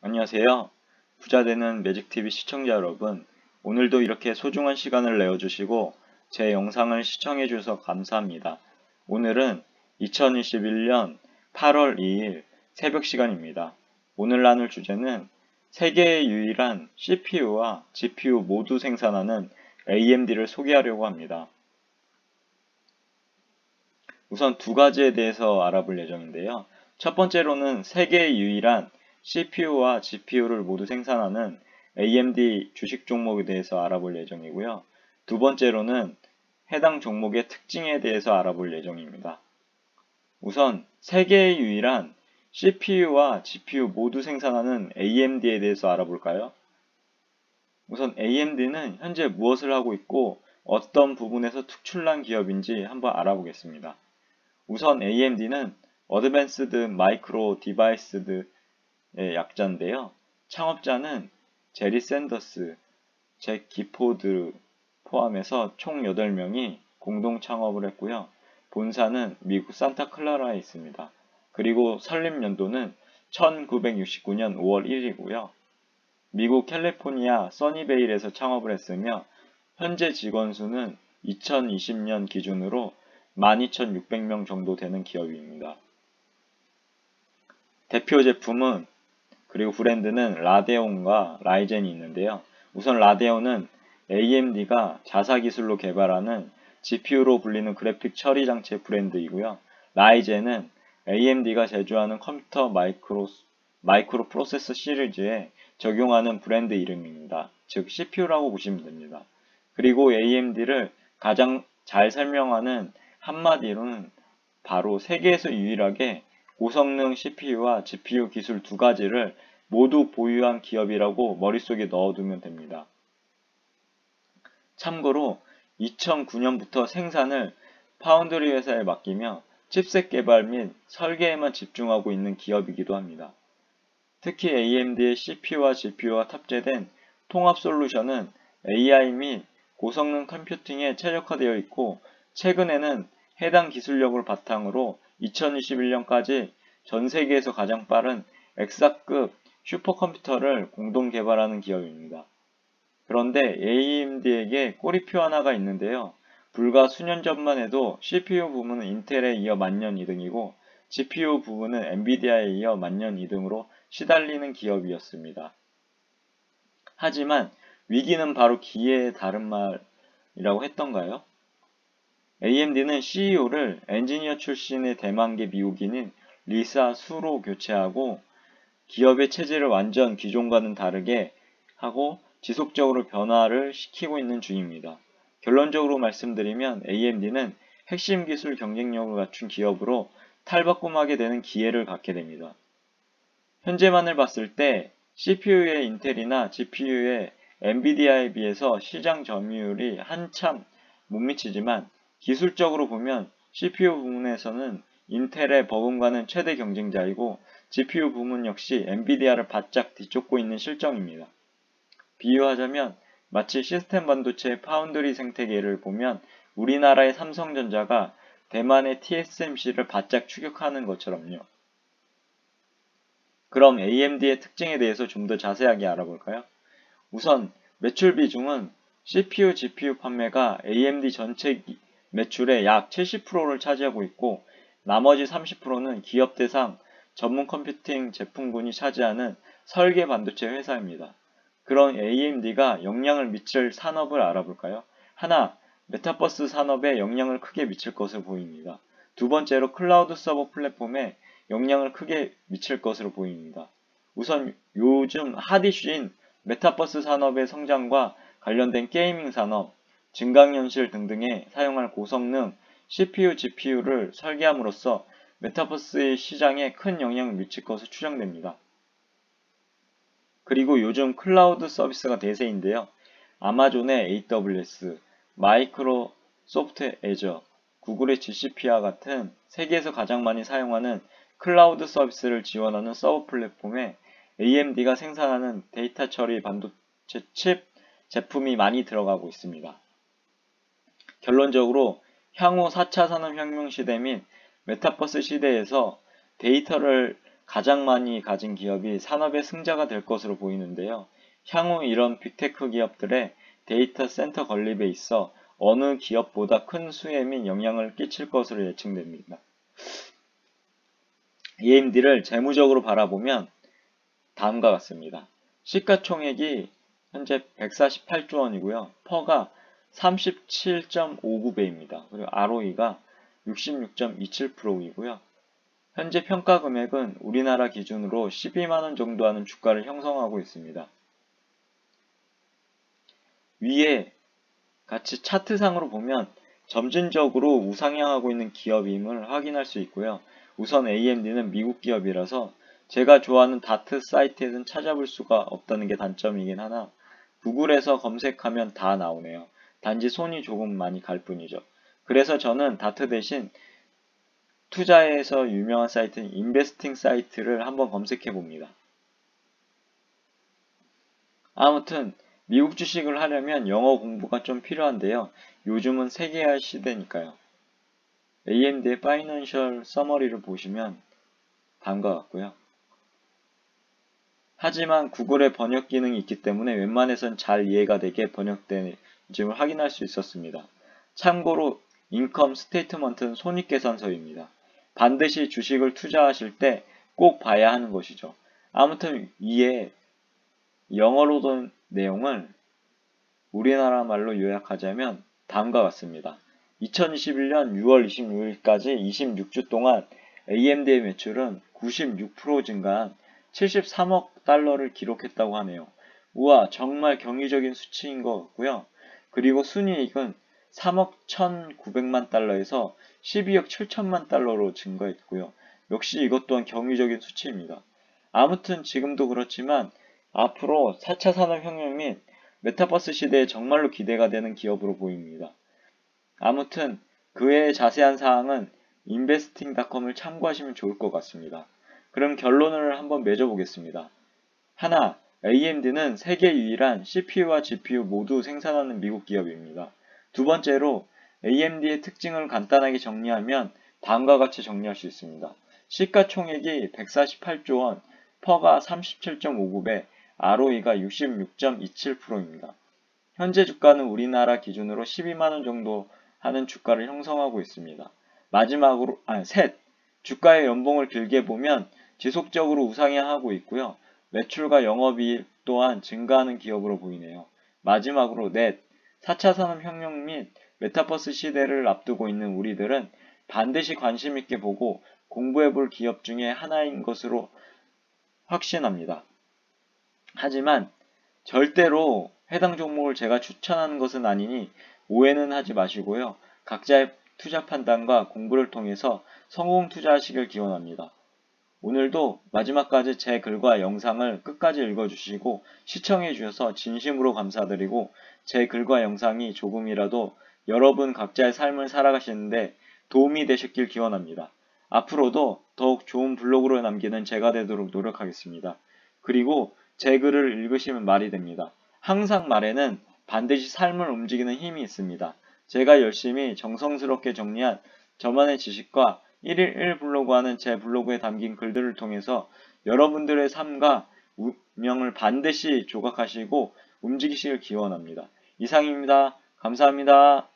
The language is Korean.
안녕하세요. 부자되는 매직TV 시청자 여러분, 오늘도 이렇게 소중한 시간을 내어주시고 제 영상을 시청해주셔서 감사합니다. 오늘은 2021년 8월 2일 새벽 시간입니다. 오늘 나눌 주제는 세계의 유일한 CPU와 GPU 모두 생산하는 AMD를 소개하려고 합니다. 우선 두 가지에 대해서 알아볼 예정인데요. 첫 번째로는 세계의 유일한 CPU와 GPU를 모두 생산하는 AMD 주식 종목에 대해서 알아볼 예정이고요. 두 번째로는 해당 종목의 특징에 대해서 알아볼 예정입니다. 우선 세계의 유일한 CPU와 GPU 모두 생산하는 AMD에 대해서 알아볼까요? 우선 AMD는 현재 무엇을 하고 있고 어떤 부분에서 특출난 기업인지 한번 알아보겠습니다. 우선 AMD는 Advanced Micro Devices의 약자인데요. 창업자는 제리 샌더스, 잭 기포드 포함해서 총 8명이 공동 창업을 했고요. 본사는 미국 산타클라라에 있습니다. 그리고 설립 연도는 1969년 5월 1일이고요. 미국 캘리포니아 써니베일에서 창업을 했으며 현재 직원 수는 2020년 기준으로 12,600명 정도 되는 기업입니다. 대표 제품은 그리고 브랜드는 Radeon과 Ryzen이 있는데요. 우선 Radeon은 AMD가 자사 기술로 개발하는 GPU로 불리는 그래픽 처리 장치 브랜드이고요. Ryzen은 AMD가 제조하는 컴퓨터 마이크로, 마이크로 프로세서 시리즈에 적용하는 브랜드 이름입니다. 즉 CPU라고 보시면 됩니다. 그리고 AMD를 가장 잘 설명하는 한마디로는 바로 세계에서 유일하게 고성능 CPU와 GPU 기술 두 가지를 모두 보유한 기업이라고 머릿속에 넣어두면 됩니다. 참고로 2009년부터 생산을 파운드리 회사에 맡기며 칩셋 개발 및 설계에만 집중하고 있는 기업이기도 합니다. 특히 AMD의 CPU와 GPU가 탑재된 통합 솔루션은 AI 및 고성능 컴퓨팅에 최적화되어 있고 최근에는 해당 기술력을 바탕으로 2021년까지 전 세계에서 가장 빠른 엑사급 슈퍼컴퓨터를 공동 개발하는 기업입니다. 그런데 AMD에게 꼬리표 하나가 있는데요. 불과 수년 전만 해도 CPU 부분은 인텔에 이어 만년 2등이고 GPU 부분은 엔비디아에 이어 만년 2등으로 시달리는 기업이었습니다. 하지만 위기는 바로 기회의 다른 말이라고 했던가요? AMD는 CEO를 엔지니어 출신의 대만계 미국인인 리사 수로 교체하고 기업의 체질을 완전 기존과는 다르게 하고 지속적으로 변화를 시키고 있는 중입니다. 결론적으로 말씀드리면 AMD는 핵심 기술 경쟁력을 갖춘 기업으로 탈바꿈하게 되는 기회를 갖게 됩니다. 현재만을 봤을 때 CPU의 인텔이나 GPU의 엔비디아에 비해서 시장 점유율이 한참 못 미치지만 기술적으로 보면 CPU 부문에서는 인텔의 버금가는 최대 경쟁자이고 GPU 부문 역시 엔비디아를 바짝 뒤쫓고 있는 실정입니다. 비유하자면 마치 시스템 반도체 파운드리 생태계를 보면 우리나라의 삼성전자가 대만의 TSMC를 바짝 추격하는 것처럼요. 그럼 AMD의 특징에 대해서 좀 더 자세하게 알아볼까요? 우선 매출 비중은 CPU, GPU 판매가 AMD 전체 매출의 약 70%를 차지하고 있고 나머지 30%는 기업 대상 전문 컴퓨팅 제품군이 차지하는 설계 반도체 회사입니다. 그런 AMD가 영향을 미칠 산업을 알아볼까요? 하나, 메타버스 산업에 영향을 크게 미칠 것으로 보입니다. 두 번째로 클라우드 서버 플랫폼에 영향을 크게 미칠 것으로 보입니다. 우선 요즘 핫이슈인 메타버스 산업의 성장과 관련된 gaming 산업, 증강현실 등등에 사용할 고성능 CPU, GPU를 설계함으로써 메타버스의 시장에 큰 영향을 미칠 것으로 추정됩니다. 그리고 요즘 클라우드 서비스가 대세인데요. 아마존의 AWS, Microsoft Azure, 구글의 GCP와 같은 세계에서 가장 많이 사용하는 클라우드 서비스를 지원하는 서버 플랫폼에 AMD가 생산하는 데이터 처리 반도체 칩 제품이 많이 들어가고 있습니다. 결론적으로 향후 4차 산업혁명 시대 및 메타버스 시대에서 데이터를 가장 많이 가진 기업이 산업의 승자가 될 것으로 보이는데요. 향후 이런 빅테크 기업들의 데이터 센터 건립에 있어 어느 기업보다 큰 수혜 및 영향을 끼칠 것으로 예측됩니다. AMD를 재무적으로 바라보면 다음과 같습니다. 시가총액이 현재 148조 원이고요. 퍼가 37.59배입니다. 그리고 ROE가 66.27%이고요. 현재 평가 금액은 우리나라 기준으로 12만원 정도 하는 주가를 형성하고 있습니다. 위에 같이 차트상으로 보면 점진적으로 우상향하고 있는 기업임을 확인할 수 있고요. 우선 AMD는 미국 기업이라서 제가 좋아하는 다트 사이트에는 찾아볼 수가 없다는 게 단점이긴 하나 구글에서 검색하면 다 나오네요. 단지 손이 조금 많이 갈 뿐이죠. 그래서 저는 다트 대신 투자에서 유명한 사이트인 인베스팅 사이트를 한번 검색해 봅니다. 아무튼 미국 주식을 하려면 영어 공부가 좀 필요한데요. 요즘은 세계화 시대니까요. AMD의 financial summary를 보시면 다음과 같고요. 하지만 구글의 번역 기능이 있기 때문에 웬만해선 잘 이해가 되게 번역된 것을 확인할 수 있었습니다. 참고로 income statement는 손익계산서입니다. 반드시 주식을 투자하실 때 꼭 봐야 하는 것이죠. 아무튼 위에 영어로 된 내용을 우리나라 말로 요약하자면 다음과 같습니다. 2021년 6월 26일까지 26주 동안 AMD의 매출은 96% 증가한 73억 달러를 기록했다고 하네요. 우와, 정말 경이적인 수치인 것 같고요. 그리고 순이익은 3억 1,900만 달러에서 12억 7천만 달러로 증가했고요. 역시 이것 또한 경이적인 수치입니다. 아무튼 지금도 그렇지만 앞으로 4차 산업혁명 및 메타버스 시대에 정말로 기대가 되는 기업으로 보입니다. 아무튼 그외의 자세한 사항은 investing.com을 참고하시면 좋을 것 같습니다. 그럼 결론을 한번 맺어보겠습니다. 하나, AMD는 세계 유일한 CPU와 GPU 모두 생산하는 미국 기업입니다. 두 번째로 AMD의 특징을 간단하게 정리하면 다음과 같이 정리할 수 있습니다. 시가총액이 148조 원, PER가 37.59배, ROE가 66.27%입니다. 현재 주가는 우리나라 기준으로 12만원 정도 하는 주가를 형성하고 있습니다. 마지막으로, 아, 셋, 주가의 연봉을 길게 보면 지속적으로 우상향하고 있고요. 매출과 영업이익 또한 증가하는 기업으로 보이네요. 마지막으로 넷, 4차 산업혁명 및 메타버스 시대를 앞두고 있는 우리들은 반드시 관심 있게 보고 공부해 볼 기업 중에 하나인 것으로 확신합니다. 하지만 절대로 해당 종목을 제가 추천하는 것은 아니니 오해는 하지 마시고요. 각자의 투자 판단과 공부를 통해서 성공 투자하시길 기원합니다. 오늘도 마지막까지 제 글과 영상을 끝까지 읽어주시고 시청해 주셔서 진심으로 감사드리고 제 글과 영상이 조금이라도 여러분 각자의 삶을 살아가시는데 도움이 되셨길 기원합니다. 앞으로도 더욱 좋은 블로그로 남기는 제가 되도록 노력하겠습니다. 그리고 제 글을 읽으시면 말이 됩니다. 항상 말에는 반드시 삶을 움직이는 힘이 있습니다. 제가 열심히 정성스럽게 정리한 저만의 지식과 1일 1블로그 하는 제 블로그에 담긴 글들을 통해서 여러분들의 삶과 운명을 반드시 조각하시고 움직이시길 기원합니다. 이상입니다. 감사합니다.